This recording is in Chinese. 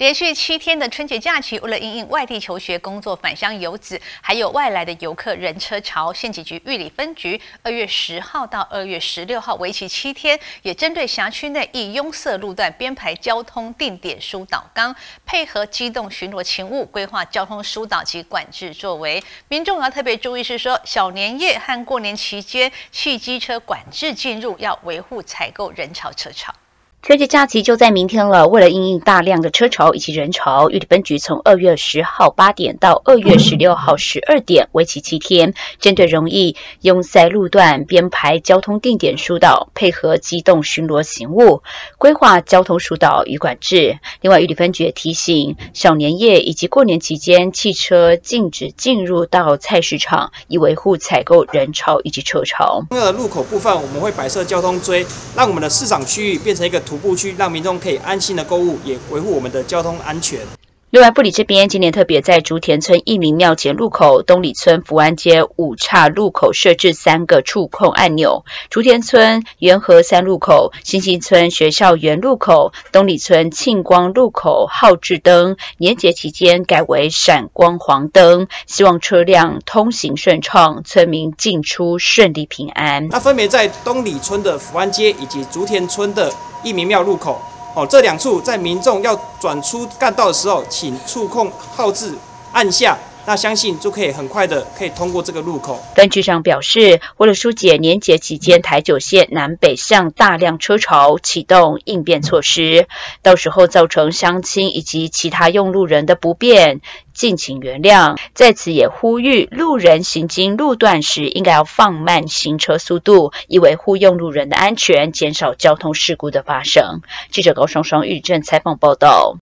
连续七天的春节假期，为了应应外地求学、工作返乡游子，还有外来的游客人车潮，县警局玉里分局二月十号到二月十六号为期七天，也针对辖区内易拥塞路段编排交通定点疏导纲，配合机动巡逻勤务，规划交通疏导及管制作为。民众要特别注意是说，小年夜和过年期间，汽机车管制进入，要维护采购人潮车潮。春节假期就在明天了。为了应应大量的车潮以及人潮，玉里分局从二月十号八点到二月十六号十二点，为期七天，针对容易拥塞路段编排交通定点疏导，配合机动巡逻行务，规划交通疏导与管制。另外，玉里分局也提醒，小年夜以及过年期间，汽车禁止进入到菜市场，以维护采购人潮以及车潮。重要的路口部分，我们会摆设交通锥，让我们的市场区域变成一个。徒步区，让民众可以安心的购物，也维护我们的交通安全。另外，布里这边今年特别在竹田村义民庙前路口、东里村福安街五岔路口设置三个触控按钮；竹田村元和三路口、新兴村学校园路口、东里村庆光路口号志灯，年节期间改为闪光黄灯，希望车辆通行顺畅，村民进出顺利平安。那分别在东里村的福安街以及竹田村的义民庙路口。哦，这两处在民众要转出干道的时候，请触控号字按下，那相信就可以很快的可以通过这个路口。分局长表示，为了疏解年节期间台九线南北向大量车潮，启动应变措施，到时候造成乡亲以及其他用路人的不便。敬请原谅，在此也呼吁路人行经路段时，应该要放慢行车速度，以维护用路人的安全，减少交通事故的发生。记者高双双玉正采访报道。